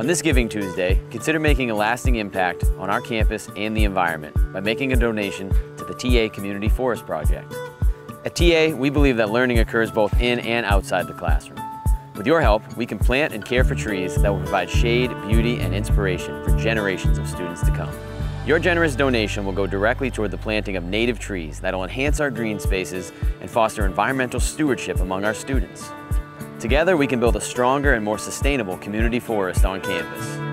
On this Giving Tuesday, consider making a lasting impact on our campus and the environment by making a donation to the TA Community Forest Project. At TA, we believe that learning occurs both in and outside the classroom. With your help, we can plant and care for trees that will provide shade, beauty, and inspiration for generations of students to come. Your generous donation will go directly toward the planting of native trees that will enhance our green spaces and foster environmental stewardship among our students. Together, we can build a stronger and more sustainable community forest on campus.